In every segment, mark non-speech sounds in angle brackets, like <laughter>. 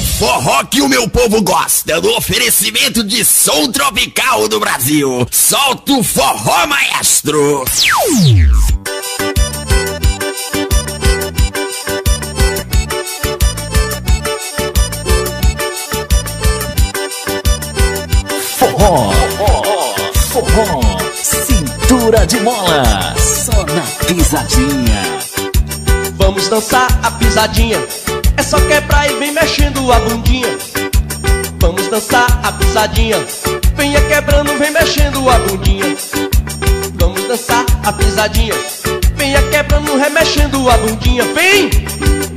forró que o meu povo gosta, no oferecimento de som tropical do Brasil. Solta o forró, maestro! Forró, forró, cintura de mola, só na pisadinha. Vamos dançar a pisadinha, é só quebrar e vem mexendo a bundinha. Vamos dançar a pisadinha, venha quebrando, vem mexendo a bundinha. Vamos dançar a pisadinha, venha quebrando, remexendo a bundinha. Vem!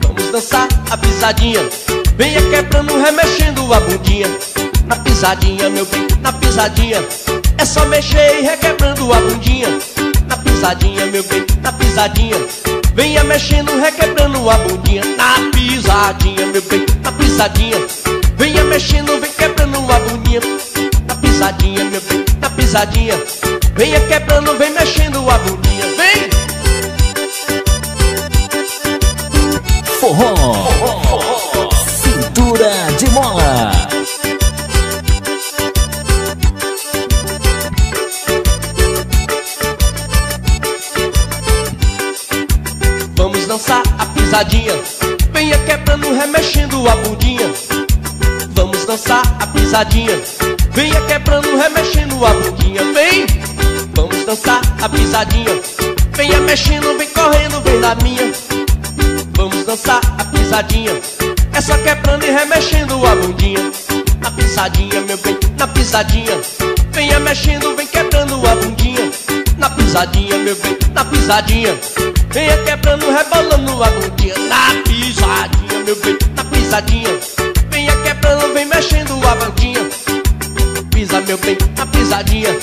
Vamos dançar a pisadinha, venha quebrando, remexendo a bundinha. Na pisadinha, meu bem, na pisadinha, é só mexer e requebrando a bundinha. Na pisadinha, meu bem, na pisadinha. Venha mexendo, requebrando a bundinha. Na pisadinha, meu bem, na pisadinha. Venha mexendo, vem quebrando a bundinha. Na pisadinha, meu bem, na pisadinha. Venha quebrando, vem mexendo a bundinha. Vem! Forró, forró, cintura pisadinha Venha quebrando, remexendo a bundinha. Vamos dançar a pisadinha. Venha quebrando, remexendo a bundinha. Vem! Vamos dançar a pisadinha. Venha mexendo, vem correndo, vem na minha. Vamos dançar a pisadinha. É só quebrando e remexendo a bundinha. Na pisadinha, meu bem, na pisadinha. Venha mexendo, vem quebrando a bundinha Na pisadinha, meu bem, na pisadinha. Venha quebrando, rebolando a bundinha. Na pisadinha, meu bem, na pisadinha. Venha quebrando, vem mexendo a bundinha. Pisa, meu bem, na pisadinha.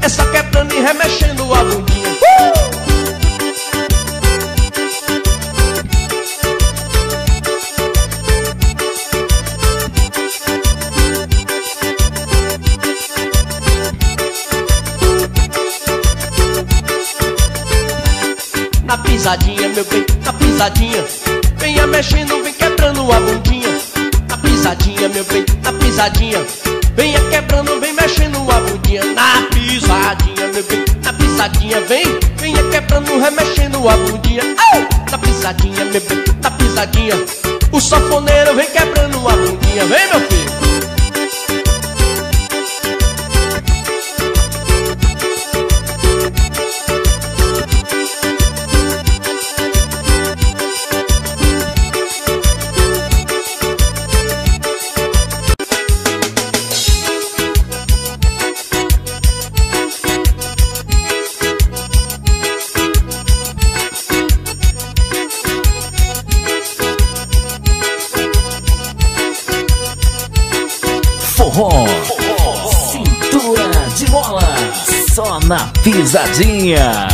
É só quebrando e remexendo a bundinha. Uh! Pisadinha, meu bem, na pisadinha. Venha mexendo, vem quebrando a bundinha. Na pisadinha, meu bem, na pisadinha. Venha quebrando, vem mexendo a bundinha. Na pisadinha, meu bem, na pisadinha Vem, venha quebrando, remexendo a bundinha. Au! Na pisadinha, meu bem, na pisadinha. O safoneiro vem quebrando a bundinha. Vem, meu filho na pisadinha.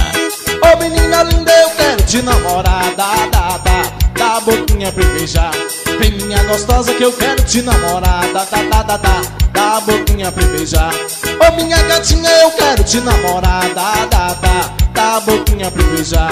Ô menina linda, eu quero te namorar Dá, dá, dá, dá a boquinha pra beijar Vem minha gostosa que eu quero te namorar Dá, dá, dá, dá, a boquinha pra beijar Ô minha gatinha, eu quero te namorar Dá, dá, dá, dá a boquinha pra eu beijar.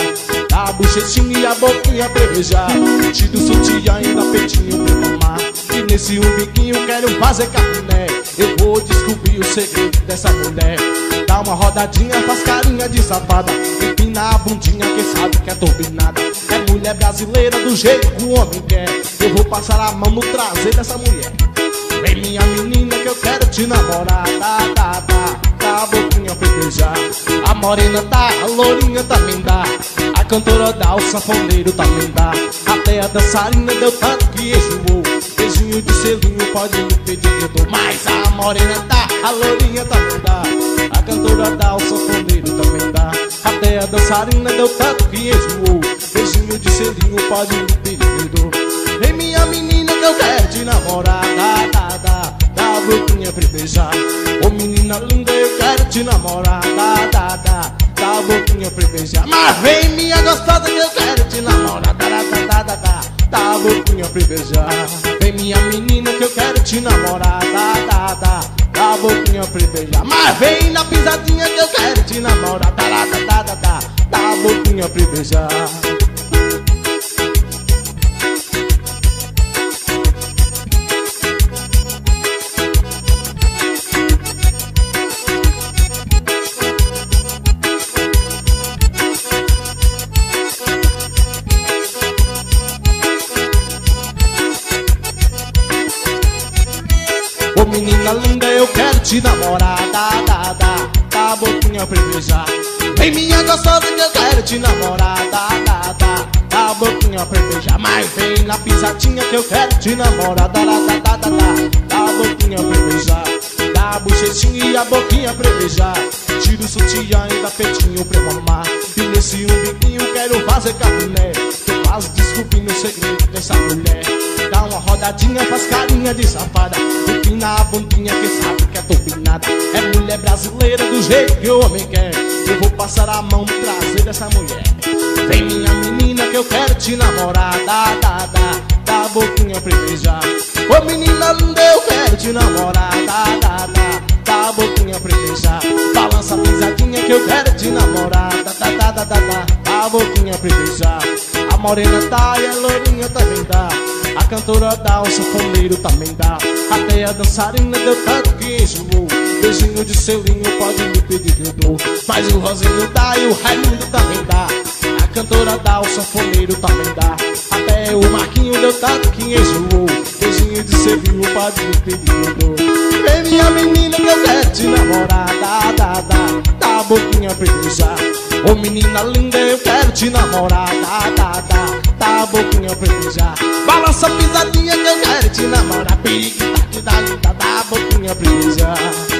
Dá a bochetinha e a boquinha pra eu beijar Tira o sutiã dá peitinho pra mamar. E nesse umbiquinho quero fazer cafuné Eu vou descobrir o segredo dessa mulher. Dá uma rodadinha, faz carinha de safada. Empina a bundinha, quem sabe que é turbinada. É mulher brasileira do jeito que o homem quer. Eu vou passar a mão no traseiro dessa mulher. Vem minha menina que eu quero te namorar. Dá, dá, dá a boquinha A morena dá, a lourinha também dá A cantora dá, o sanfoneiro também dá Até a dançarina deu tanto que enjoou. Beijinho de selinho pode me pedir que eu dou. Mas a morena dá, a lourinha também dá A cantora dá, o sanfoneiro também dá Até a dançarina deu tanto que enjoou. Beijinho de selinho pode me pedir que eu dou. Vem minha menina que eu quero te boquinha pra beijar Ô menina linda eu quero te namorar. Dá, dá, dá, dá a boquinha pra beijar Mas vem minha gostosa que eu quero te namorar. Dá, dá, dá, dá, dá, dá a boquinha pra beijar Vem minha menina que eu quero te namorar. Dá, dá, dá, dá a boquinha pra beijar Mas vem na pisadinha que eu quero te namorar. Dá, dá, dá, dá, dá, dá a boquinha pra beijar Menina linda, eu quero te namorar Dá, dá, dá, dá a boquinha pra beijar Vem minha gostosa que eu quero te namorar Dá, dá, dá, dá a boquinha pra beijar Mas vem na pisadinha que eu quero te namorar Dá, dá, dá, dá, dá, dá, dá a boquinha pra beijar Dá a bochechinha e a boquinha pra beijar Tira o sutiã e dá peitinho pra mamar. E nesse umbiguinho quero fazer cafuné Desculpe no segredo dessa mulher. Dá uma rodadinha, faz carinha de safada. Empina a bundinha que sabe que é topinada É mulher brasileira do jeito que o homem quer. Eu vou passar a mão no traseiro dessa mulher. Vem minha menina que eu quero te namorar. Dá, dá, dá, dá a boquinha pra beijar. Ô menina linda eu quero te namorar. Dá, dá, dá, dá a boquinha pra beijar. Balança a pisadinha que eu quero te namorar. Dá, dá, dá, dá, dá, dá a boquinha beijar. A morena tá e a lourinha também dá. A cantora dá, o sanfoneiro também dá. Até a dançarina deu tanto que enjoou Beijinho de selinho pode me pedir que eu dou Mas o Rosinho dá e o Raimundo também dá. A cantora dá, o sanfoneiro também dá. Até o Marquinho deu tanto que enjoou. Beijinho de selinho pode me pedir que eu dou Vem minha menina que eu quero te Dá, dá, dá, dá a boquinha pra Ô menina linda eu quero te namorar. Dá, dá, dá, dá a boquinha pra beijar Balança pisadinha que eu quero te namorar. Pique, taque, dá, dá, dá a boquinha pra beijar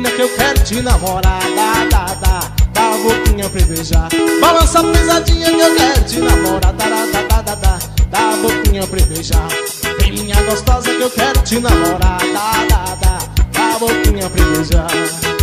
menina que eu quero te namorar. Dá, dá, dá, dá a boquinha pra beijar. Balança a pisadinha que eu quero te namorar. Dá, dá, dá, dá, dá, dá, a boquinha pra beijar. Vem minha gostosa que eu quero te namorar. Dá, dá, dá, dá a boquinha pra beijar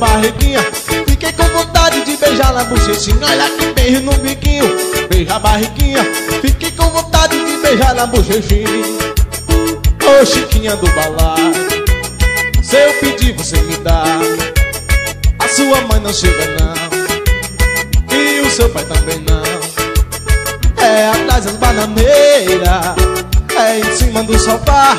barriguinha Fiquei com vontade de beijar na bochechinha Olha que beijo no biquinho, beija a barriguinha Fiquei com vontade de beijar na bochechinha Ô Chiquinha do balaio se eu pedir, você me dá. A sua mãe não chega, não. E o seu pai também não. É atrás das bananeiras. É em cima do sofá.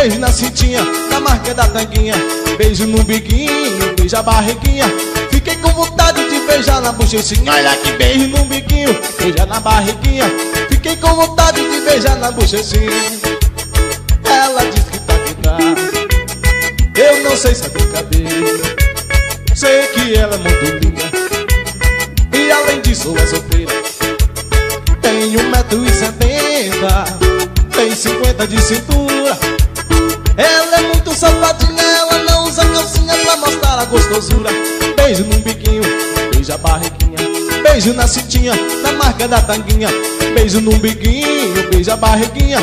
Beijo na cintinha, na marca da tanguinha. Beijo no biquinho, beija a barriguinha. Fiquei com vontade de beijar na bochechinha Olha que beijo no biquinho, beija na barriguinha. Fiquei com vontade de beijar na bochechinha Ela diz que tá que tá Eu não sei se é brincadeira. Sei que ela é muito linda. E além disso é solteira. Tem um metro e setenta Tem cinquenta de cintura Beijo no biquinho, beija a barriguinha. Beijo na cintinha, na marca da tanguinha. Beijo no biquinho, beija a barriguinha.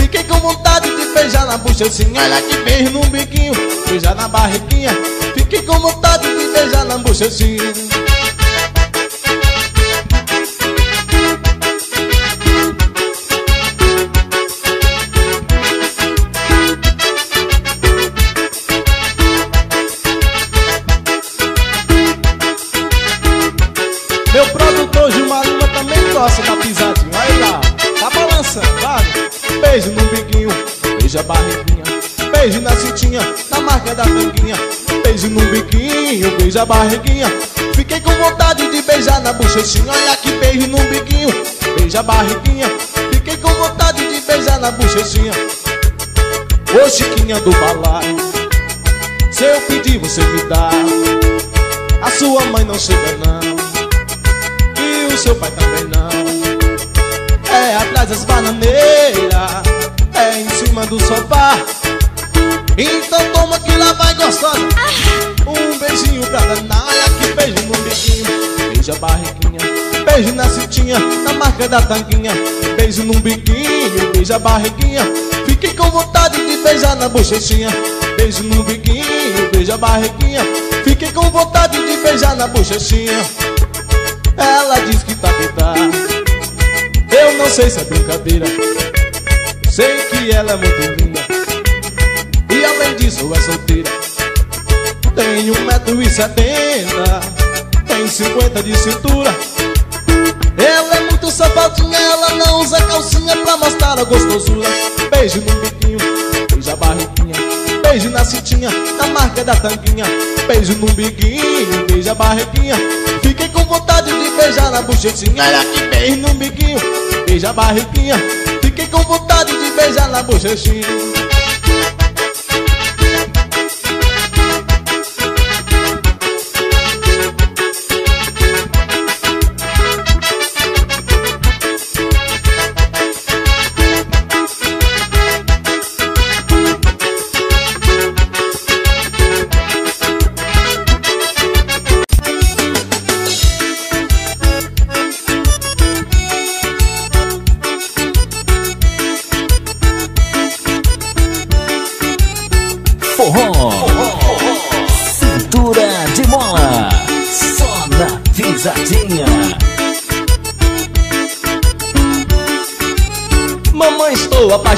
Fiquei com vontade de beijar na bochecinha Olha que beijo no biquinho, beija na barriguinha. Fiquei com vontade de beijar na bochecinha Meu da tanguinha Beijo no biquinho, beija a barriguinha. Fiquei com vontade de beijar na bochechinha. Olha que beijo no biquinho, beija a barriguinha. Fiquei com vontade de beijar na bochechinha. Ô Chiquinha do balaio Se eu pedir você me dá. A sua mãe não chega não. E o seu pai também não. É atrás das bananeiras É em cima do sofá. Então toma que lá vai gostosa Um beijinho pra danada Que beijo no biquinho Beija a barriguinha Beijo na cintinha, na marca da tanguinha. Beijo no biquinho, beija a barriguinha. Fiquei com vontade de beijar na bochechinha. Beijo no biquinho, beija a barriguinha. Fiquei com vontade de beijar na bochechinha. Ela diz que tá tá Eu não sei se é brincadeira. Sei que ela é muito é solteira. Tem um metro e setenta Tem cinquenta de cintura. Ela é muito safadinha, ela não usa calcinha pra mostrar a gostosura. Beijo no biquinho, beija a barriguinha Beijo na cintinha, na marca da tanguinha. Beijo no biquinho, beija a barriguinha. Fiquei com vontade de beijar na bochetinha. Olha que beijo no biquinho, beija a barriguinha. Fiquei com vontade de beijar na bochetinha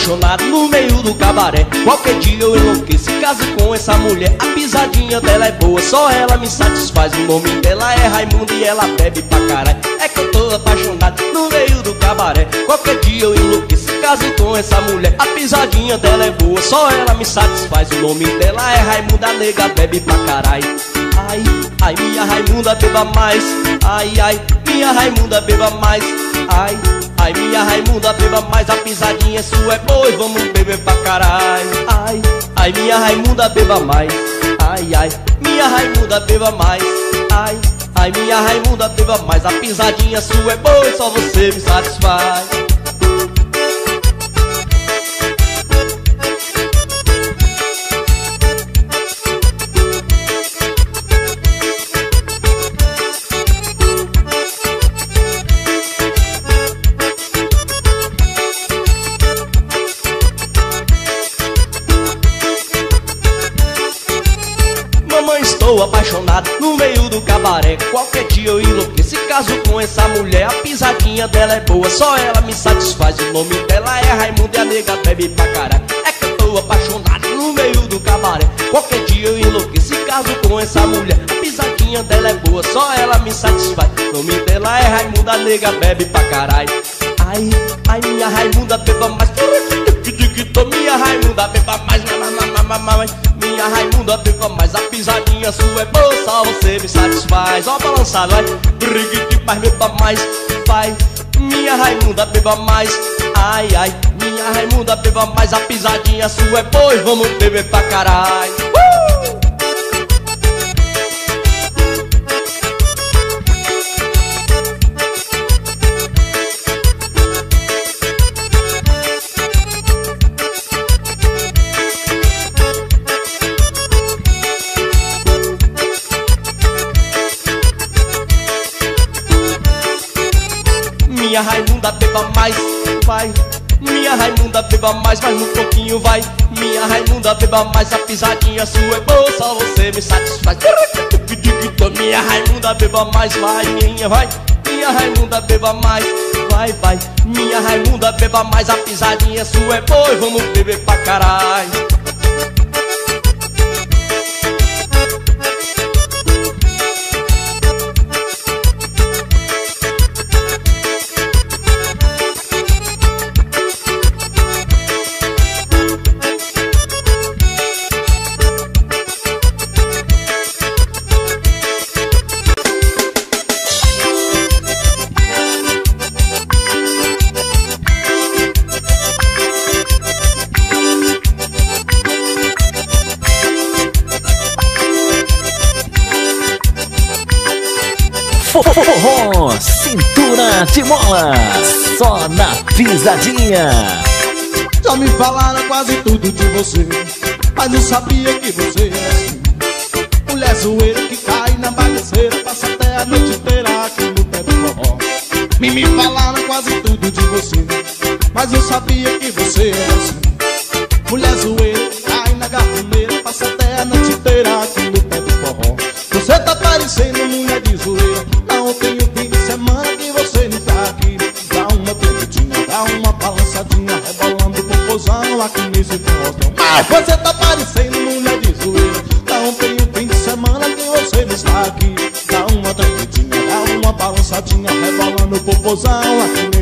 apaixonado no meio do cabaré. Qualquer dia eu enlouqueço e caso com essa mulher. A pisadinha dela é boa, só ela me satisfaz. O nome dela é Raimundo e ela bebe pra caralho. É que eu tô apaixonado no meio do cabaré. Qualquer dia eu enlouqueço e caso com essa mulher. A pisadinha dela é boa, só ela me satisfaz. O nome dela é Raimundo, a nega bebe pra caralho. Ai, ai, minha Raimunda beba mais. Ai, ai, minha Raimunda beba mais. Ai, ai, minha Raimunda beba mais A pisadinha sua é boa e vamos beber pra caralho. Ai, ai, minha Raimunda beba mais. Ai, ai, minha Raimunda beba mais. Ai, ai, minha Raimunda beba mais. A pisadinha sua é boa e só você me satisfaz caso com essa mulher A pisadinha dela é boa, só ela me satisfaz O nome dela é Raimundo e a nega bebe pra caralho É que eu tô apaixonado no meio do cabaré Qualquer dia eu enlouqueço e caso com essa mulher A pisadinha dela é boa, só ela me satisfaz O nome dela é Raimundo, a nega bebe pra caralho Ai, ai minha Raimunda beba mais Minha Raimunda beba mais minha Raimunda beba mais A pisadinha sua é boa, só você me satisfaz. Ó balançado, vai Briguite, mas beba mais Vai, minha Raimunda beba mais Ai, ai, minha Raimunda beba mais A pisadinha sua é boa, vamos beber pra caralho Minha Raimunda beba mais, vai. Minha Raimunda beba mais, mas no pouquinho vai. Minha Raimunda beba mais, a pisadinha sua é boa Só você me satisfaz. Minha Raimunda beba mais, vai minha, vai. Minha Raimunda beba mais, vai, vai. Minha Raimunda beba mais, a pisadinha sua é boa Vamos beber pra caralho pisadinha. Já me falaram quase tudo de você, mas não sabia que você era assim. Mulher zoeira que cai na bagaceira, passa até a noite inteira aqui no pé do forró. Me me falaram quase tudo de você, mas eu sabia que você era assim. Mulher zoeira que cai na garrafoneira, passa até a noite inteira aqui no pé do forró. Você tá parecendo mulher de você tá parecendo mulher de zoeira, não tenho fim de semana que você não está aqui. Dá uma tremidinha, dá uma balançadinha, rebolando o popozão aqui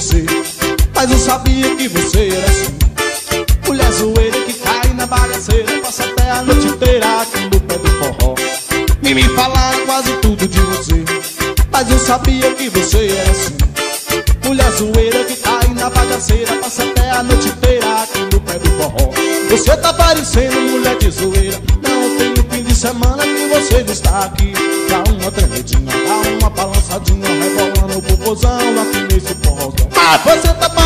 você Mas eu sabia que você era assim. Mulher zoeira que cai na bagaceira Passa até a noite inteira aqui no pé do forró. Me me falaram quase tudo de você Mas eu sabia que você era assim. Mulher zoeira que cai na bagaceira Passa até a noite inteira aqui no pé do forró. Você tá parecendo mulher de zoeira. Não tenho fim de semana que você não você tá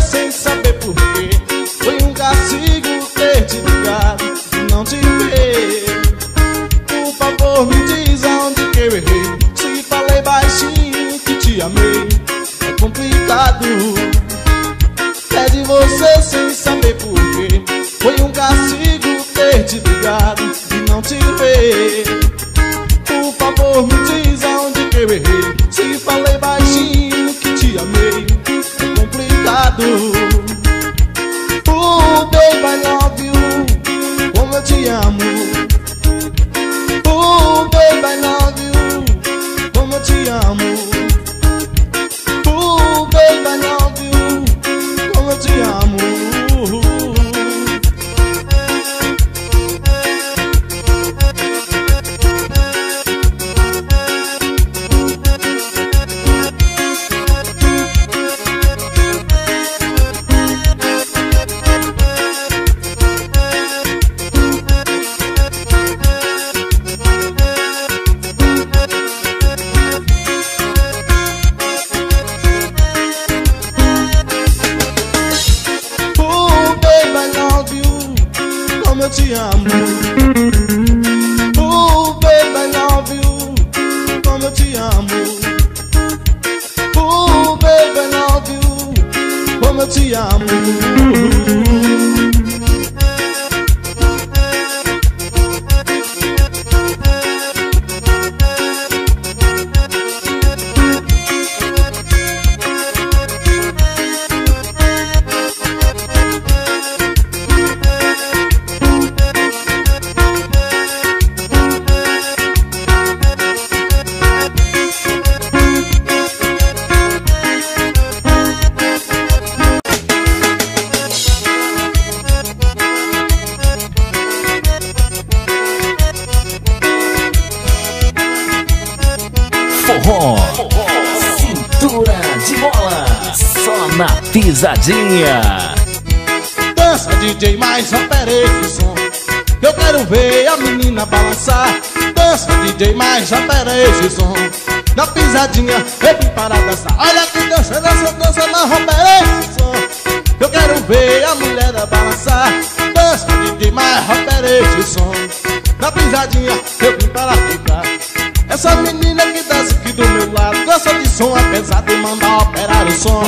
de pisadinha. Dança DJ, mais oferece o som Eu quero ver a menina balançar. Dança DJ, mais oferece o som Na pisadinha, eu vim para dançar. Olha que dança, dança, dança, mas oferece o som Eu quero ver a mulher balançar. Dança DJ, mais oferece o som Na pisadinha, eu vim para ficar essa menina que dança aqui do meu lado Gosta de som, apesar de mandar operar o som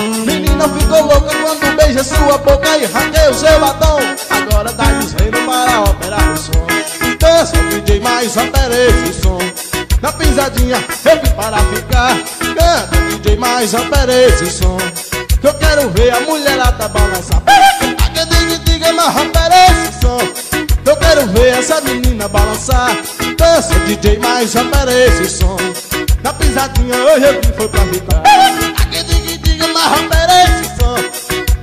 Menina ficou louca quando beija sua boca E ranqueia o seu batom. Agora dá desreino para operar o som. Dança DJ, mais opera esse som. Na pisadinha eu vim para ficar. Canta DJ, mais opera esse som. Que eu quero ver a mulherada balançar Diga, diga, diga, mas opera esse som. Eu quero ver essa menina balançar. Dança DJ, mais aparece o som. Na pisadinha hoje eu vim foi pra ficar Mas aparece o som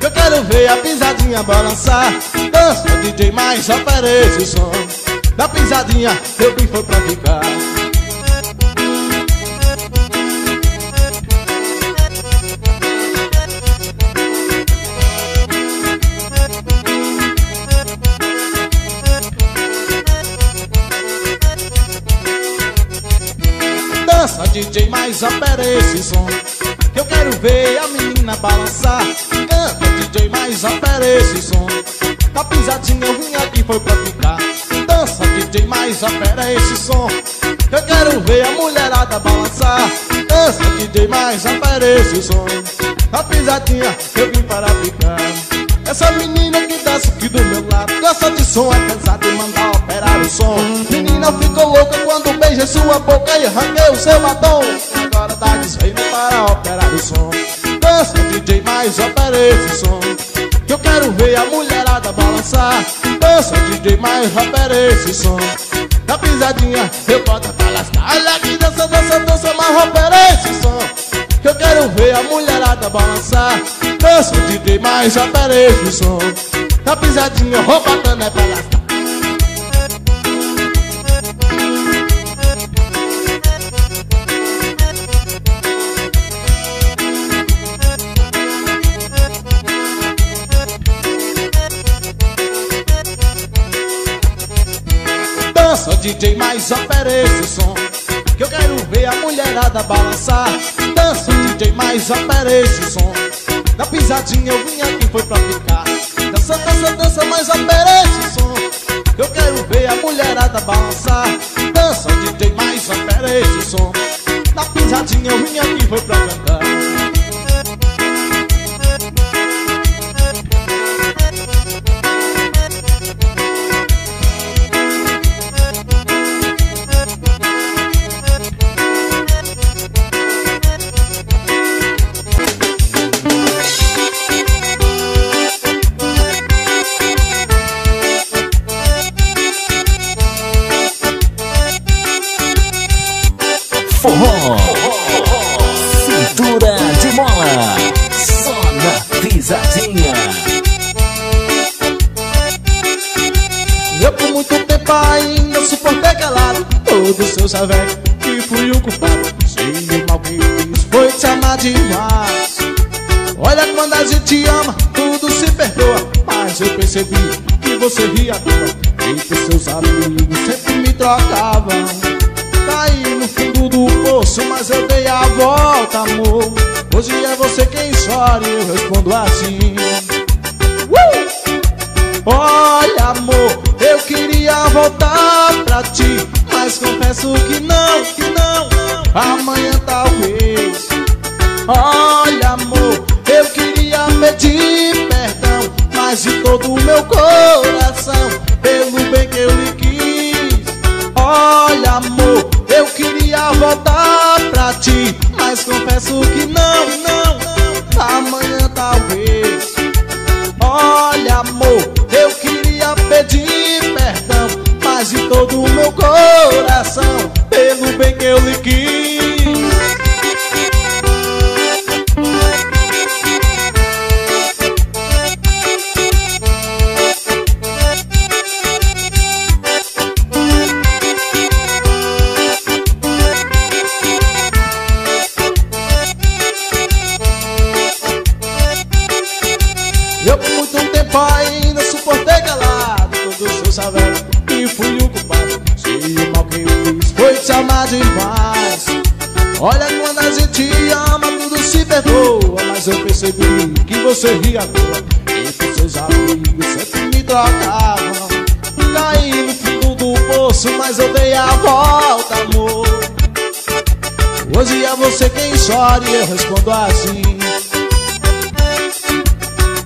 Eu quero ver a pisadinha balançar. Dança DJ, mais aparece o som. Na pisadinha eu vim foi pra ficar. DJ, mais opera esse som. Que eu quero ver a menina balançar. Canta DJ, mais opera esse som. Na pisadinha eu vim aqui foi pra ficar. Dança DJ, mais opera esse som. Eu quero ver a mulherada balançar. Dança DJ, mais opera esse som. Na pisadinha eu vim para ficar. Essa menina que dança aqui do meu lado Gosta de som, é cansada de mandar operar o som. Menina ficou louca quando beija sua boca E arranquei o seu batom. Agora dá desreino para operar som. Dança DJ, mais opera esse som. Que eu quero ver a mulherada balançar. Dança DJ, mais opera esse som. Na pisadinha eu boto pra lascar. Olha que dança, dança, dança, mas opera esse som. Que eu quero ver a mulherada balançar. Dança DJ, mais aparece o som. Na pisadinha, roupa dando é pra lascar DJ, mais oferece o som. Que eu quero ver a mulherada balançar. Dança DJ, mais oferece o som. Na pisadinha eu vim aqui foi pra ficar. Dança, dança, dança, mais oferece o som. Que eu quero ver a mulherada balançar. Dança DJ, mais oferece o som. Na pisadinha eu vim aqui foi pra cantar Chaveco que fui o culpado. Sei o mal que fiz foi te amar demais. Olha quando a gente ama, tudo se perdoa. Mas eu percebi que você ria toa E que seus amigos sempre me trocavam. Caí no fundo do poço, mas eu dei a volta, amor. Hoje é você quem chora e eu respondo assim amar demais Olha quando a gente ama tudo se perdoa Mas eu percebi que você ria à toa. E que seus amigos sempre me trocavam Caí no fundo do poço mas eu dei a volta amor. Hoje é você quem chora e eu respondo assim.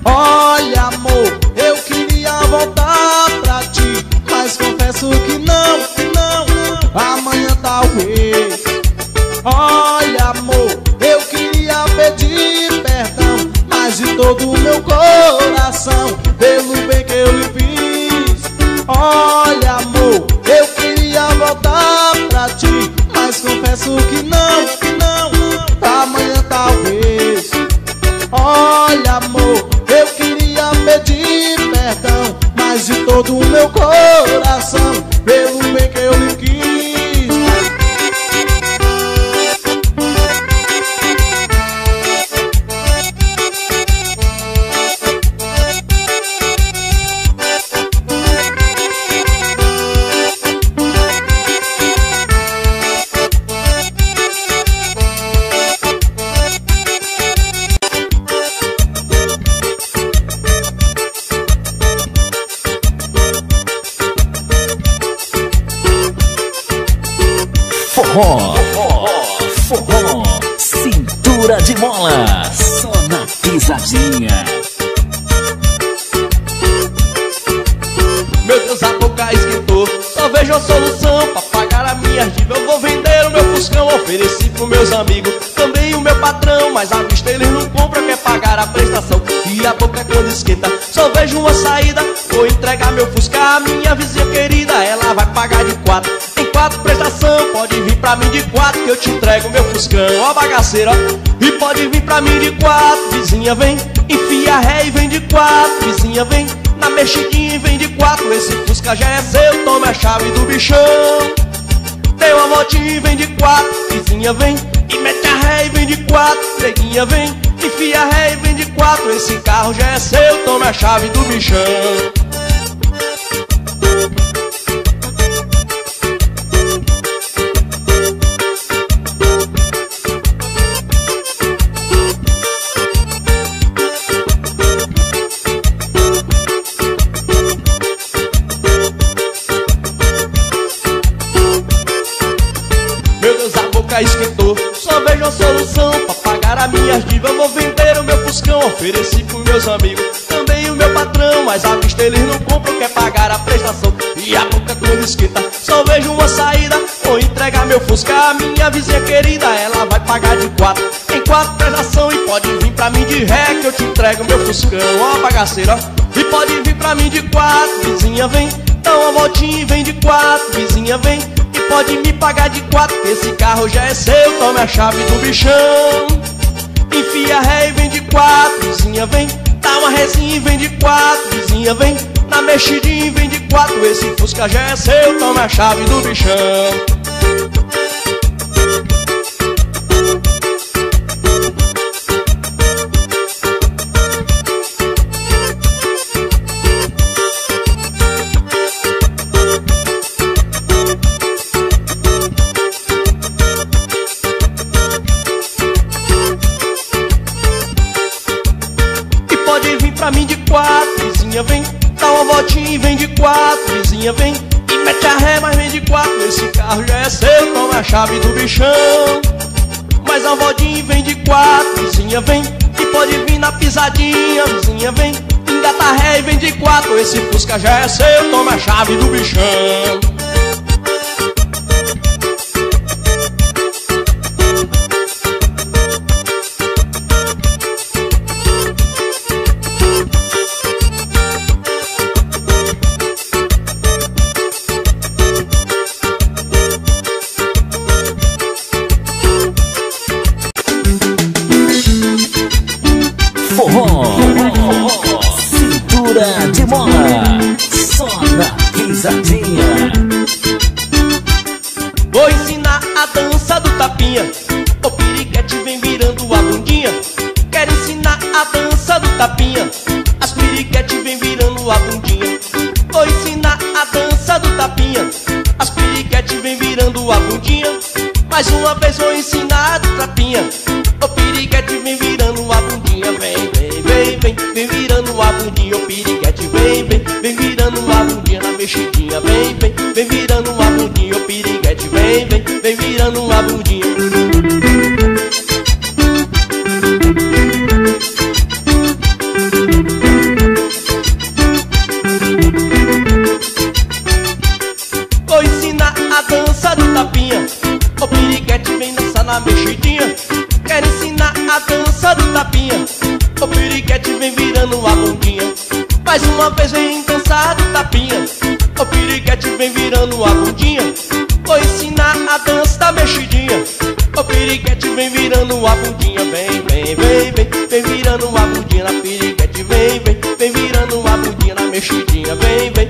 Olha amor, amor, Mas à vista eles não compram Quer pagar a prestação. E a boca quando esquenta Só vejo uma saída. Vou entregar meu fusca à minha vizinha querida. Ela vai pagar de quatro. Em quatro prestação Pode vir pra mim de quatro Que eu te entrego meu fuscão Ó bagaceira. E pode vir pra mim de quatro Vizinha vem Enfia ré e vem de quatro Vizinha vem. Na mexidinha vem de quatro Esse Fusca já é seu, tome a chave do bichão. Dê uma voltinha e vem de quatro Vizinha vem e mete a ré e vem de quatro Neguinha vem, enfia a ré e vem de quatro Esse carro já é seu, tome a chave do bichão as minhas Eu vou vender o meu fuscão Ofereci pros meus amigos. Também o meu patrão Mas à vista eles não compram Quer pagar a prestação. E a boca quando esquenta Só vejo uma saída. Vou entregar meu fusca à minha vizinha querida Ela vai pagar de quatro. Em quatro prestação E pode vir pra mim de ré Que eu te entrego meu fuscão Ó bagaceira. E pode vir pra mim de quatro Vizinha vem. Dá uma voltinha e vem de quatro Vizinha vem. E pode me pagar de quatro Esse carro já é seu, tome a chave do bichão Enfia ré e vem de quatro Vizinha vem, dá uma resinha e vem de quatro Vizinha vem, na mexidinha e vem de quatro. Esse Fusca já é seu, tome a chave do bichão esse fusca já é seu, toma a chave do bichão. Quero ensinar a dança do tapinha. O piriquete vem virando a bundinha. Mais uma vez vem dançar do tapinha. O piriquete vem virando a bundinha. Vou ensinar a dança da mexidinha. O piriquete vem virando a bundinha. Vem, vem, vem, vem Vem virando a bundinha na piriquete Vem, vem, vem virando a bundinha na mexidinha. Vem, vem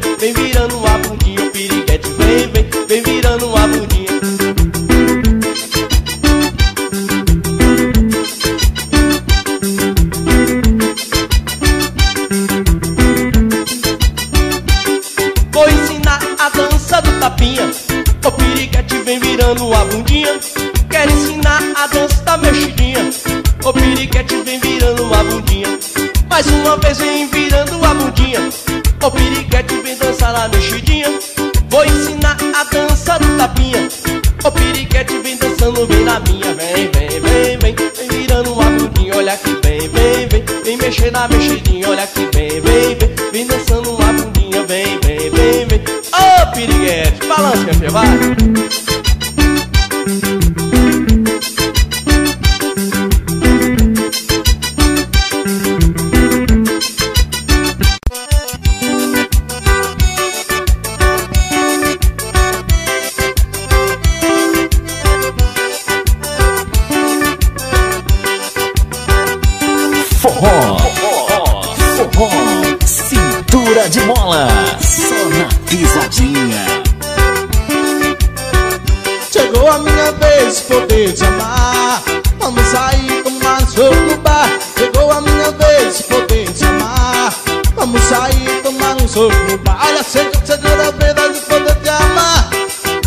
poder se amar Vamos sair, tomar um soco no bar Olha, segura, segura a verdade poder te amar.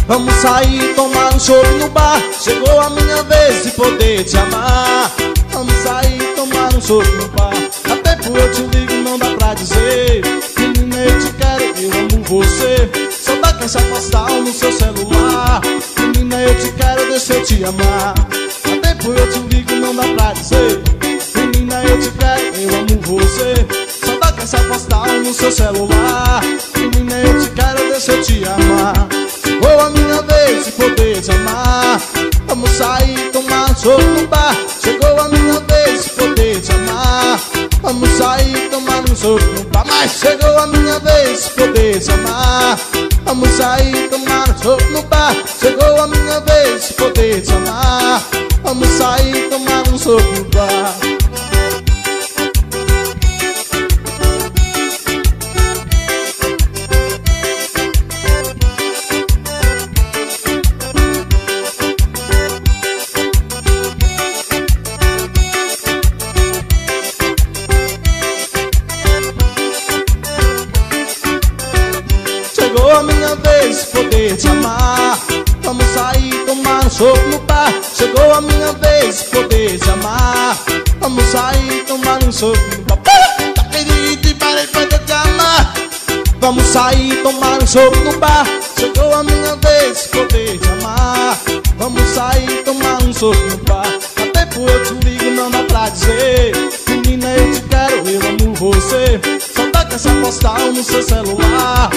Vamos sair, tomar um chope no bar. Chegou a minha vez de poder te amar. Vamos sair, tomar um chope no bar. Até tempo eu te ligo, não dá pra dizer. Menina, eu te quero, eu amo você. Só dá caixa postal no seu celular. Menina, eu te quero, deixa eu te amar. Até tempo eu te ligo, não dá pra dizer. Menina, eu te quero, eu amo você. Só dá toca essa postal no seu celular. Menina, eu te quero, deixa eu te amar. Ou a minha vez de poder te amar Vamos sair, tomar um show no bar. Chegou a minha vez de poder te amar Vamos sair, tomar um show no bar. Mas chegou a minha vez de poder te amar Vamos sair, tomar um show no bar. Chegou a minha vez de poder te amar Vamos sair, tomar um soco no bar. Soco no bar, chegou a minha vez Poder se amar Vamos sair, tomar um soco no bar Tá querido e parei pra te amar Vamos sair, tomar um soco no bar. Chegou a minha vez Poder se amar Vamos sair, tomar um soco no bar. Até tempo eu te ligo, não dá pra dizer. Menina, eu te quero, eu amo você. Só tá com essa postal no seu celular.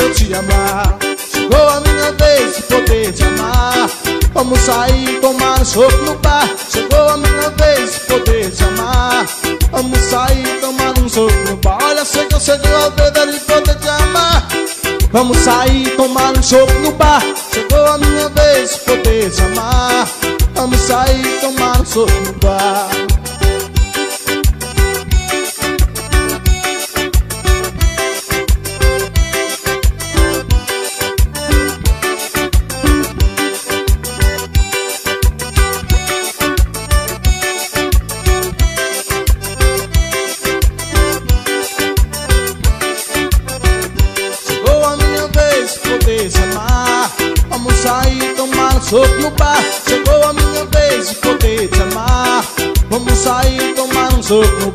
Eu te amar. Chegou a minha vez de poder te amar. Vamos sair, tomar um chope no bar. Chegou a minha vez de poder te amar. Vamos sair, tomar um chope no bar. Olha, que cheguei ao dedo de poder te amar. Vamos sair, tomar um chope no bar. Chegou a minha vez de poder te amar. Vamos sair, tomar um chope no bar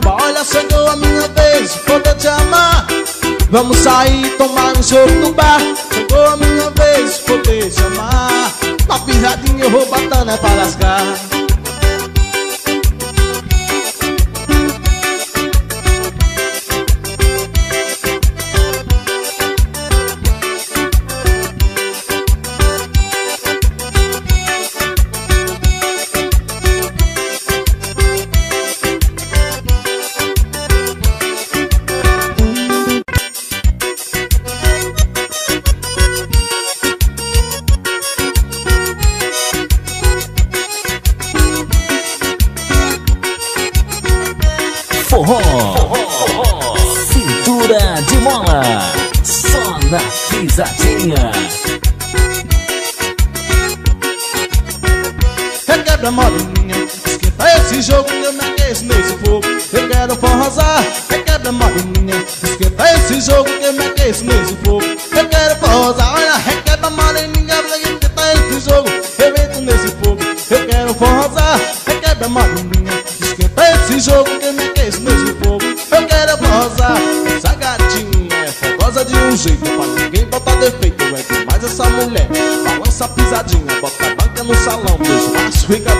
bar Olha, chegou a minha vez de poder te amar Vamos sair, tomar um chope no bar. Chegou a minha vez de poder te amar Na pirradinha eu vou é pra lascar Forró. Cintura de mola. Só na pisadinha. Requebra molinha, esquenta esse jogo que eu me aqueço nesse fogo Eu quero forrosar, requebra molinha Esquenta esse jogo que eu me aqueço nesse fogo. Eu quero forrosar, olha, requebra molinha Esquenta esse jogo, eu entro nesse fogo. Eu quero forrosar, requebra molinha pisadinha, bota a banca no salão Meus maços fica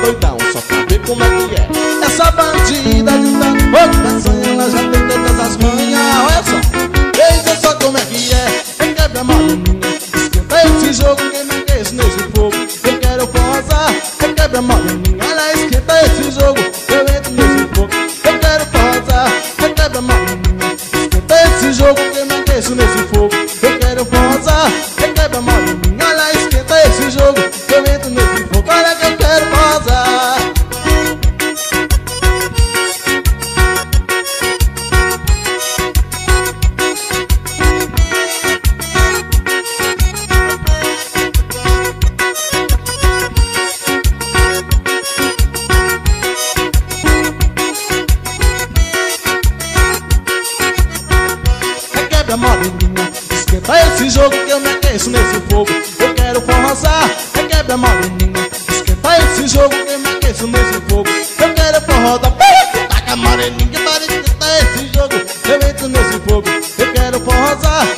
fogo. Eu quero forrosar,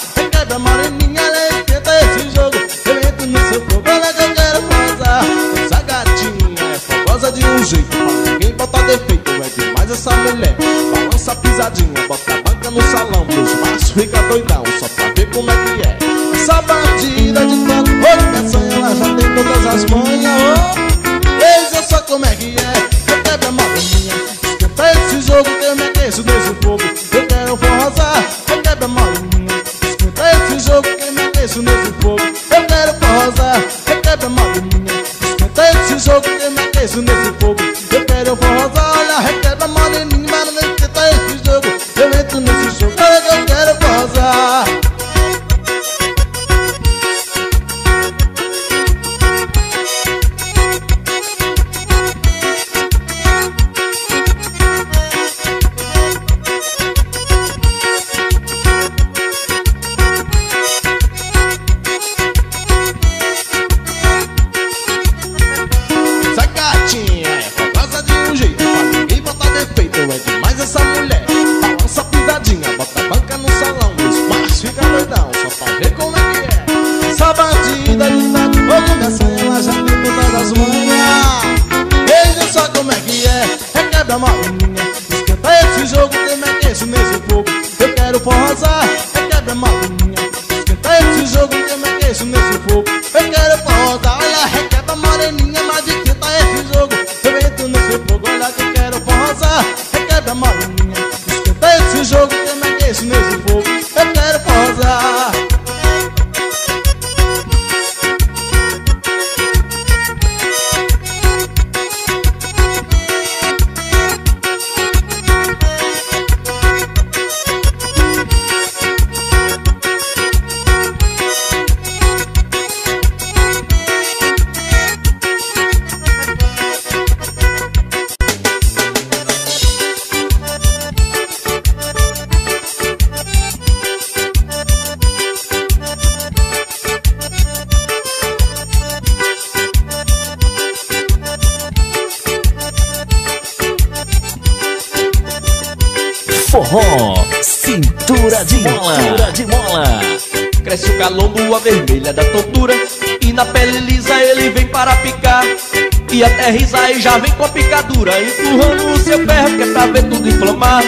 aterriza e já vem com a picadura Empurrando o seu ferro que é pra ver tudo inflamar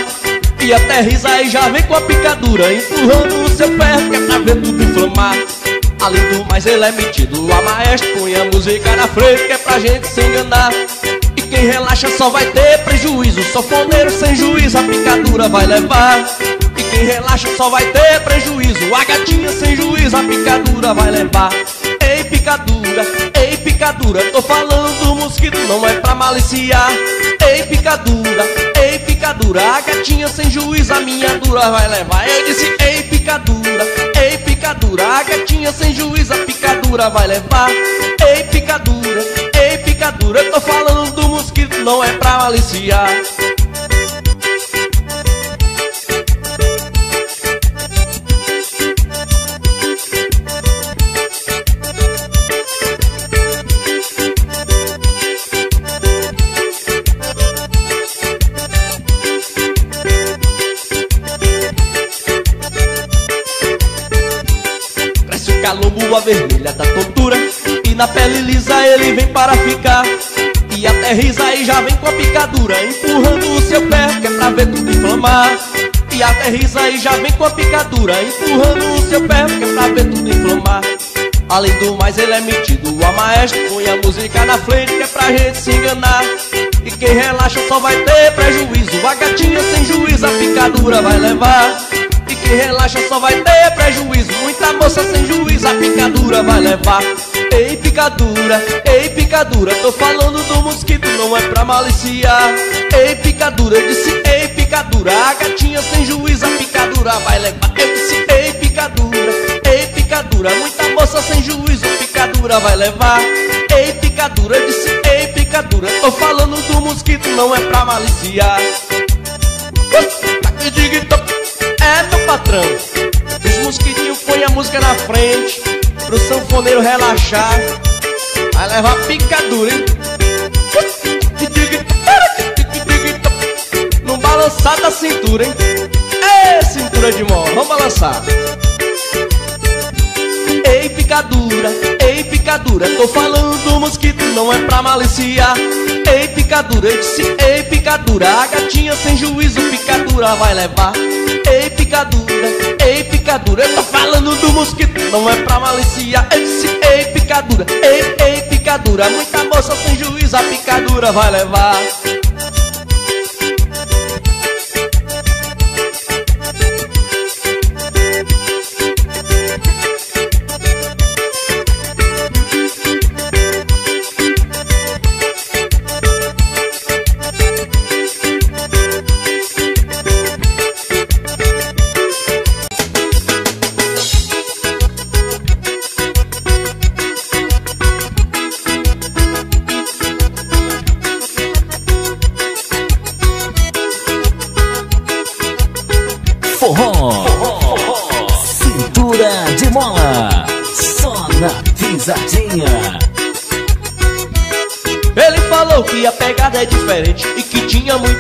E aterriza e já vem com a picadura Empurrando o seu ferro que é pra ver tudo inflamar Além do mais ele é metido A maestro põe a música na frente Que é pra gente se enganar. E quem relaxa só vai ter prejuízo Sofoneiro sem juízo a picadura vai levar. E quem relaxa só vai ter prejuízo A gatinha sem juízo, a picadura vai levar picadura. Tô falando do mosquito, não é pra maliciar. Ei picadura, ei picadura. A gatinha sem juízo, a minha dura vai levar. Eu disse ei picadura, ei picadura. A gatinha sem juízo, a picadura vai levar. Ei picadura, ei picadura. Tô falando do mosquito, não é pra maliciar o calombo, a vermelha da tontura E na pele lisa ele vem para ficar. E aterriza e já vem com a picadura Empurrando o seu pé que é pra ver tudo inflamar. E aterriza e já vem com a picadura Empurrando o seu pé que é pra ver tudo inflamar. Além do mais ele é metido A maestro põe a música na frente Que é pra gente se enganar. E quem relaxa só vai ter prejuízo A gatinha sem juízo a picadura vai levar e quem relaxa só vai ter prejuízo. Muita moça sem juízo, a picadura vai levar. Ei picadura, ei picadura. Tô falando do mosquito, não é pra maliciar Ei picadura, eu disse ei picadura. A gatinha sem juízo, a picadura vai levar. Eu disse ei picadura, ei picadura. Muita moça sem juízo, a picadura vai levar. Ei picadura, eu disse ei picadura. Tô falando do mosquito, não é pra maliciar Taque digue toque é meu patrão. Os mosquitinhos põem a música na frente Pro sanfoneiro relaxar. Vai levar picadura, hein? No balançar da cintura, hein? Ê, cintura de mola, vamos balançar Ei, picadura, ei, picadura Tô falando do mosquito, não é pra maliciar Ei, picadura, eu disse ei, picadura A gatinha sem juízo, picadura vai levar. Ei, picadura, ei, picadura Eu tô falando do mosquito, não é pra maliciar Eu disse ei, picadura, ei, ei, picadura Muita moça sem juízo, a picadura vai levar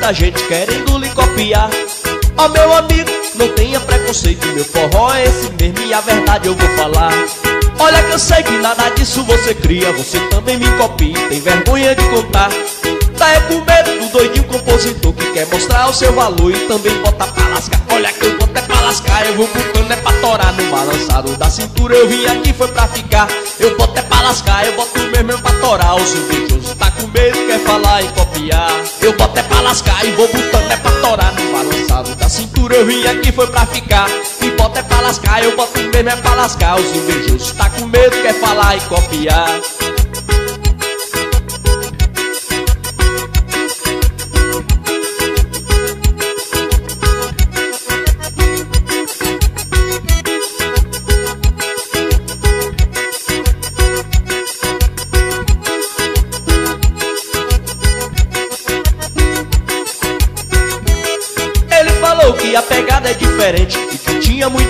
muita gente querendo lhe copiar. Ó meu amigo, não tenha preconceito, meu forró é esse mesmo e a verdade eu vou falar. Olha que eu sei que nada disso você cria, você também me copia, tem vergonha de contar. Tá é com medo do doidinho compositor que quer mostrar o seu valor e também bota pra lascar. Olha que eu boto é pra lascar, eu vou botando é pra torar no balançado da cintura. Eu vim aqui foi pra ficar, eu boto é pra lascar, eu boto mesmo é pra torar. O seu tá com medo, quer falar e copiar. Eu boto é pra lascar e vou botando é pra torar no balançado da cintura. Eu vim aqui foi pra ficar, e boto é pra lascar, eu boto mesmo é pra lascar. Os invejosos tá com medo, quer falar e copiar.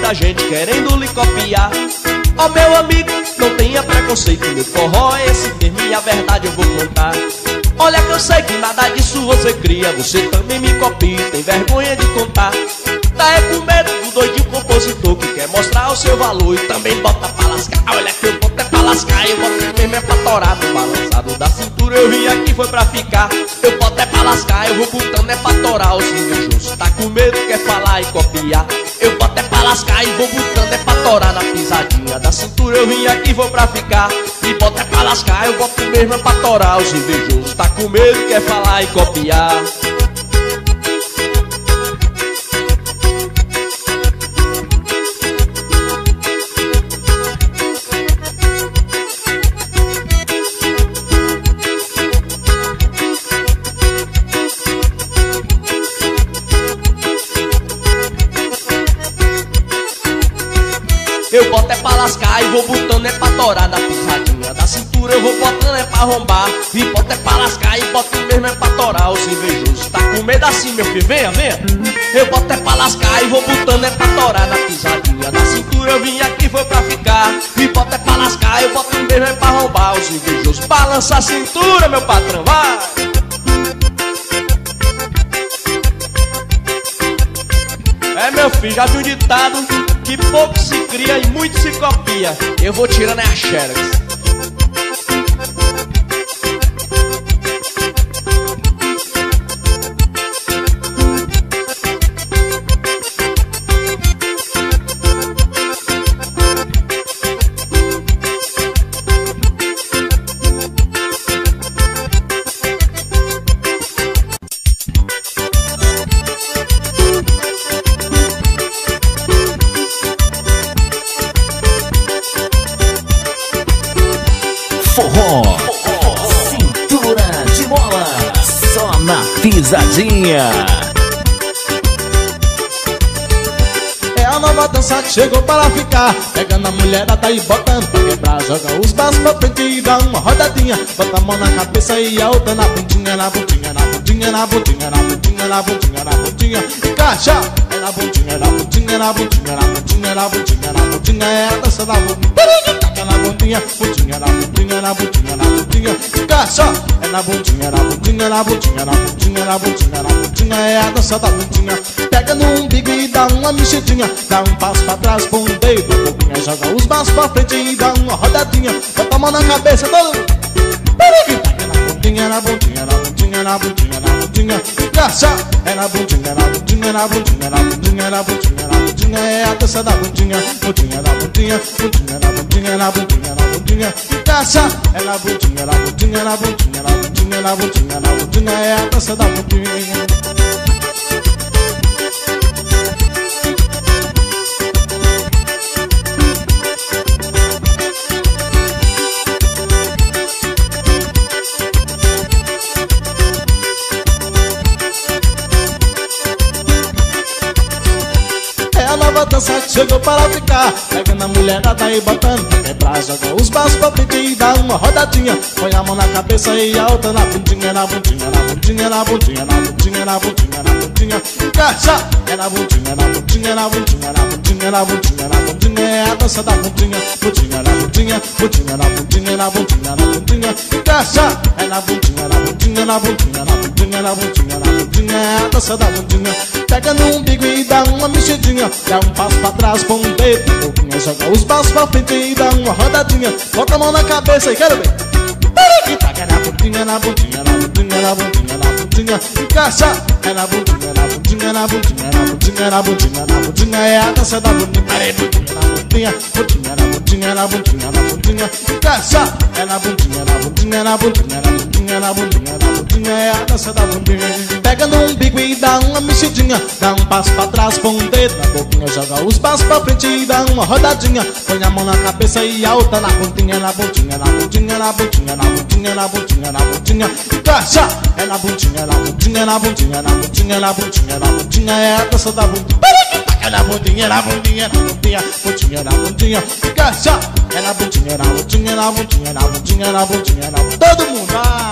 Muita gente querendo lhe copiar. Ó meu amigo, não tenha preconceito, meu forró é esse mesmo e a verdade eu vou contar. Olha que eu sei que nada disso você cria Você também me copia, tem vergonha de contar. Tá é com medo do doidinho compositor Que quer mostrar o seu valor e também bota pra lascar. Olha que eu boto é pra lascar, eu boto mesmo é pra torar. No balançado da cintura eu vim aqui foi pra ficar. Eu boto é pra lascar, eu vou botando é pra torar. Os invejosos tá com medo, quer falar e copiar. Eu é lascar e vou botando é pra torar Na pisadinha da cintura. Eu vim aqui foi pra ficar E boto é pra lascar, eu boto mesmo é pra torar Os invejosos. Tá com medo, quer falar e copiar e vou botando é pra torar na pisadinha da cintura. Eu vou botando é pra arrombar boto é pra lascar e boto mesmo é pra torar os invejosos. Tá com medo assim, meu filho? Venha, venha. Eu boto é pra lascar e vou botando é pra torar na pisadinha da cintura. Eu vim aqui foi pra ficar boto é pra lascar, eu boto mesmo é pra arrombar os invejosos. Balança a cintura, meu patrão, vai. É meu filho, já viu um ditado que pouco se cria e muito se copia. Eu vou tirando é a xerox. É a nova dança que chegou para ficar Pegando a mulherada e botando pra quebrar Joga os braços pra frente e dá uma rodadinha Bota a mão na cabeça e a outra na bundinha Na bundinha, na bundinha, na bundinha, na bundinha, na bundinha, na bundinha Encaixa! É na bundinha, na bundinha, na bundinha, na bundinha, na bundinha, na bundinha É a dança da bundinha bundinha, bundinha, na bundinha, na bundinha, na bundinha Encaixa! É na bundinha, na bundinha, na bundinha, na bundinha, na bundinha, na bundinha É a dança da bundinha Pega no umbigo e dá uma mexidinha Dá um passo pra trás com um dedo na boquinha Joga os braços pra frente e dá uma rodadinha Bota a mão na cabeça, todo na bundinha, na bundinha, na bundinha, na bundinha, na bundinha Encaixa! É na bundinha, na bundinha, na bundinha, na bundinha, na bundinha, bundinha É a dança da bundinha, bundinha, na bundinha, bundinha, na bundinha, na bundinha, na bundinha Encaixa! É na bundinha, na bundinha, na bundinha, na bundinha, na bundinha, na bundinha É a dança da bundinha chegou para ficar Pegando a mulherada e botando pra quebrar Joga os braços pra frente e dá uma rodadinha Põe a mão na cabeça e a outra na bundinha Na bundinha, na bundinha, na bundinha, na bundinha, na bundinha, na bundinha Encaixa! É na bundinha, na bundinha, na bundinha, na bundinha, na bundinha, na bundinha É dança da bundinha Bundinha, na bundinha, bundinha, na bundinha, na bundinha, na bundinha Encaixa! É na bundinha, na bundinha, na bundinha, na bundinha, na bundinha, na bundinha É a dança da bundinha Pega no umbigo e dá uma mexidinha Dá um passo pra trás com um dedo boquinha Joga os braços pra frente e dá uma rodadinha Bota a mão na cabeça e quero ver E taca na bundinha, na bundinha, na bundinha, na bundinha, na bundinha Encaixa! É na bundinha, na bundinha, na bundinha, na bundinha, na bundinha, na bundinha É a dança da bundinha, Bundinha, na bundinha na bundinha, na bundinha, na bundinha Encaixa! É na bundinha, na bundinha, na bundinha, na bundinha, na bundinha, na bundinha É a dança da bundinha Pega no umbigo e dá uma mexidinha Dá um passo pra trás com um dedo na boquinha Joga os passos pra frente e dá uma rodadinha Põe a mão na cabeça e a outra na bundinha Na bundinha, na bundinha, na bundinha, na bundinha, na bundinha, na bundinha Encaixa! É na bundinha, na bundinha, na bundinha, na bundinha, na bundinha, na bundinha É a dança da bundinha Taca na bundinha, na bundinha, na bundinha Bundinha, na bundinha Encaixa! É na bundinha, na bundinha, na bundinha, na bundinha, na bundinha, na bundinha Todo mundo! Ah!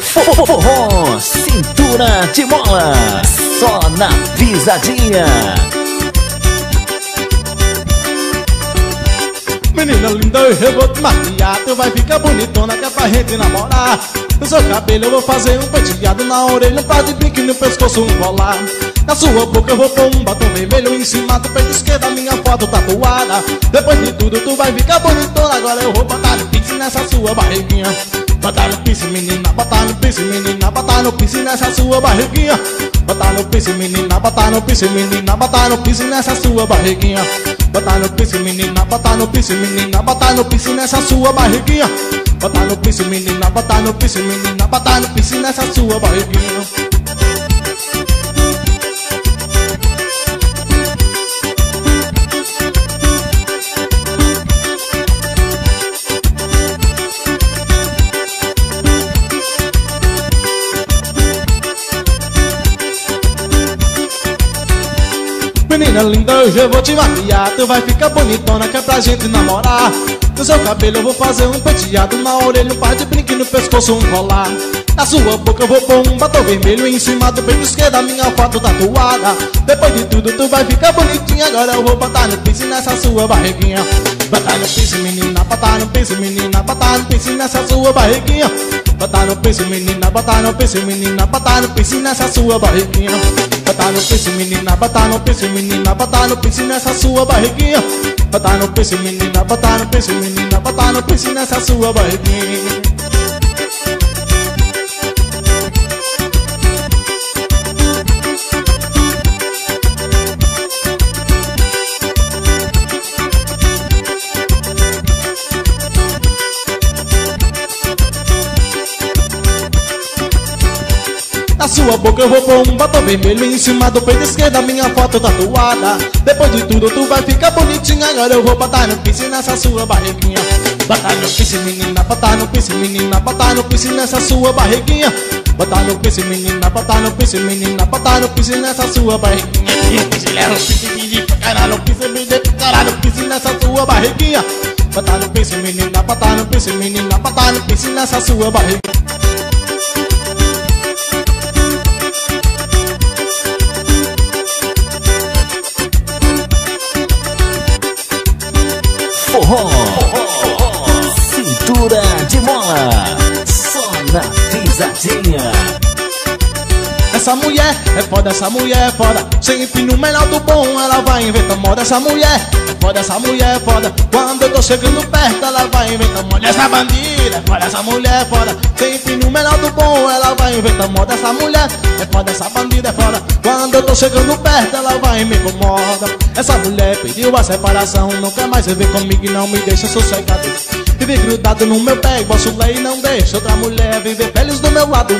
Forró. Cintura de mola. Só na pisadinha. Menina linda, eu vou te maquiar Tu vai ficar bonitona que é pra gente namorar. No seu cabelo eu vou fazer um penteado Na orelha um par de brinque no pescoço um colar. Na sua boca eu vou pôr um batom vermelho Em cima do peito esquerdo a minha foto tatuada. Depois de tudo tu vai ficar bonitona Agora eu vou botar no pix nessa sua barriguinha. Botar no piso, menina, botar no piso, menina, botar no piso nessa sua barriguinha. Botar no piso, menina, botar no piso, menina, botar no piso nessa sua barriguinha. Botar no piso, menina, botar no piso, menina, botar no piso nessa sua barriguinha. Botar no piso, menina, botar no piso, menina, botar no piso nessa sua barriguinha. Menina linda, hoje eu vou te maquiar. Tu vai ficar bonitona que é pra gente namorar. No seu cabelo eu vou fazer um penteado Na orelha um par de brinque, no pescoço um colar. Na sua boca eu vou pôr um batom vermelho Em cima do peito esquerdo a minha foto tatuada. Depois de tudo tu vai ficar bonitinha. Agora eu vou botar no piso nessa sua barriguinha. Botar no piso menina, botar no piso menina Botar no piso nessa sua barriguinha. Botar no piso menina, botar no piso menina Botar no piso nessa sua barriguinha Botar no piso menina, botar no piso menina Botar no piso nessa sua barriguinha. Botar no piso menina, botar no piso menina Botar no piso nessa sua barriguinha sua boca eu vou pôr um batom vermelho Em cima do peito esquerdo minha foto tatuada. Depois de tudo tu vai ficar bonitinha. Agora eu vou botar no piso nessa sua barriguinha. Botar no piso menina, botar no piso menina Botar no piso nessa sua barriguinha. Botar no piso menina, botar no piso menina Botar no piso nessa sua barriguinha. No piso leva no piso menina Caralho, no piso menina Caralho, no piso nessa sua barriguinha. Botar no piso menina, botar no piso menina Botar no piso nessa sua barriguinha Essa mulher é foda, essa mulher é foda. Sempre no melhor do bom ela vai inventar moda Essa mulher. É foda, essa mulher é foda. Quando eu tô chegando perto ela vai inventar moda Essa bandida é foda, essa mulher é foda. Sempre no melhor do bom ela vai inventar moda Essa mulher. É foda, essa bandida é foda. Quando eu tô chegando perto ela vai me incomoda. Essa mulher pediu a separação Nunca mais viver comigo e não me deixa sossegado. Vive grudado no meu pé igual chulé e não deixa outra mulher viver feliz do meu lado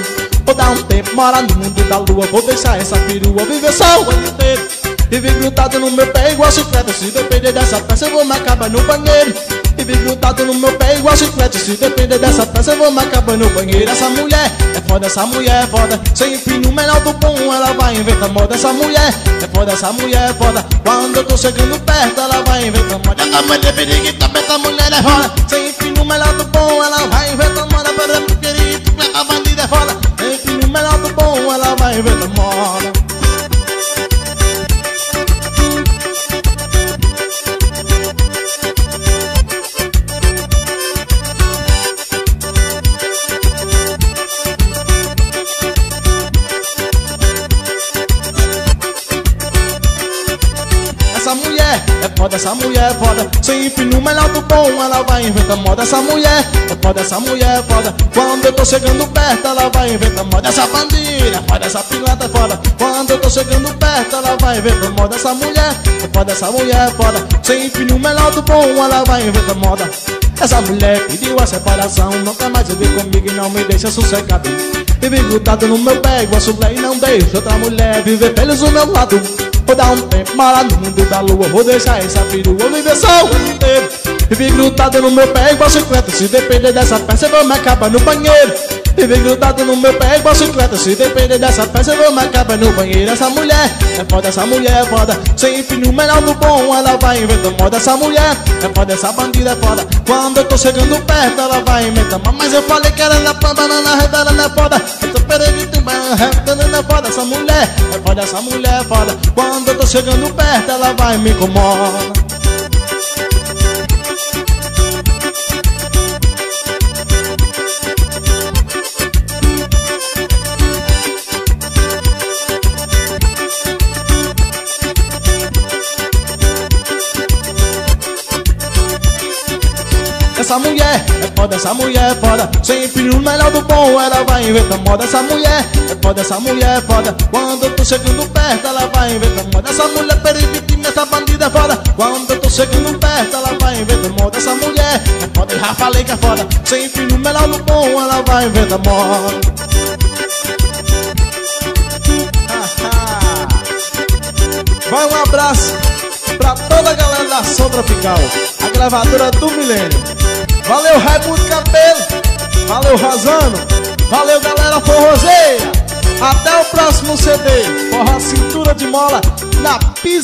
Vou dar um tempo, morar no mundo da lua. Vou deixar essa perua viver só o ano inteiro. Vive grudado no meu pé igual chiclete. Se depender dessa peça eu vou me acabar no banheiro. Vive grudado no meu pé igual chiclete. Se depender dessa peça eu vou me acabar no banheiro. Essa mulher é foda, essa mulher é foda. Sempre no melhor do bom ela vai inventar moda. Essa mulher é foda, essa mulher é foda. Quando eu tô chegando perto ela vai inventar moda. A mulher periquita, essa mulher é foda. Sempre no melhor do bom ela vai inventar moda. Para periquita, a bandida é foda Sempre no melhor do bom ela vai inventar moda Essa foda, essa mulher é foda. Sempre no melhor do bom ela vai inventar moda. Essa mulher é foda, essa mulher é foda. Quando eu tô chegando perto ela vai inventar moda. Essa bandida é foda, essa pilata é foda. Quando eu tô chegando perto ela vai inventar moda. Essa mulher é foda, essa mulher é foda. Sempre no melhor do bom ela vai inventar moda. Essa mulher pediu a separação. Nunca mais vive comigo e não me deixa sossegado. Vive grudado no meu pé chulé E não deixa outra mulher viver feliz do meu lado Vou dar um tempo, morar no mundo da lua Vou deixar essa perua só o ano inteiro. Vive grudado no meu pé igual chiclete Se depender dessa peça eu vou me acabar no banheiro. Vive grudado no meu pé igual chiclete Se depender dessa peça eu vou me acabar no banheiro. Essa mulher é foda, essa mulher é foda Sempre no melhor do bom ela vai inventar moda. Essa mulher é foda, essa bandida é foda Quando eu tô chegando perto ela vai inventar Mas eu falei que era na banana, na redada não é foda. Eu tô perdendo, redada não é foda Essa mulher é foda, essa mulher é foda. Quando eu tô chegando perto ela vai me incomodar moda, essa mulher é foda. Sempre o melhor do bom, ela vai inventando moda. Essa mulher é foda, essa mulher é foda. Quando eu tô chegando perto, ela vai inventando moda. Essa mulher perivitina, essa bandida é foda. Quando eu tô chegando perto, ela vai inventando moda. Essa mulher é foda, já falei que é foda. Sempre o melhor do bom, ela vai inventando moda. <laughs> Vai um abraço pra toda a galera da Som Tropical, a gravadora do milênio. Valeu, Raimundo Cabelo. Valeu, Rosano. Valeu, galera forrozeira. Até o próximo CD. Forró Cintura de Mola na pista.